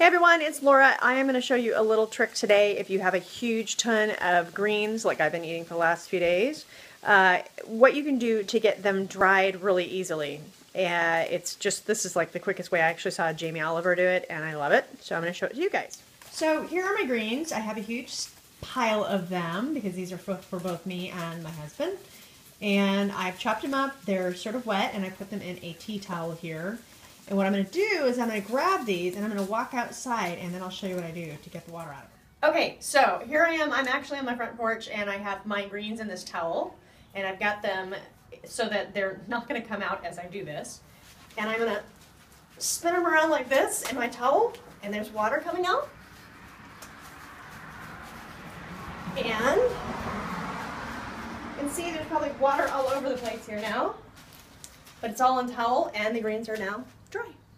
Hey everyone, it's Laura. I am going to show you a little trick today if you have a huge ton of greens like I've been eating for the last few days. Uh, what you can do to get them dried really easily. Uh, it's just, this is like the quickest way. I actually saw Jamie Oliver do it and I love it. So I'm going to show it to you guys. So here are my greens. I have a huge pile of them because these are for, for both me and my husband. And I've chopped them up. They're sort of wet and I put them in a tea towel here. And what I'm going to do is I'm going to grab these and I'm going to walk outside and then I'll show you what I do to get the water out of them. Okay, so here I am. I'm actually on my front porch and I have my greens in this towel and I've got them so that they're not going to come out as I do this. And I'm going to spin them around like this in my towel and there's water coming out. And you can see there's probably water all over the place here now. But it's all in towel and the greens are now dry.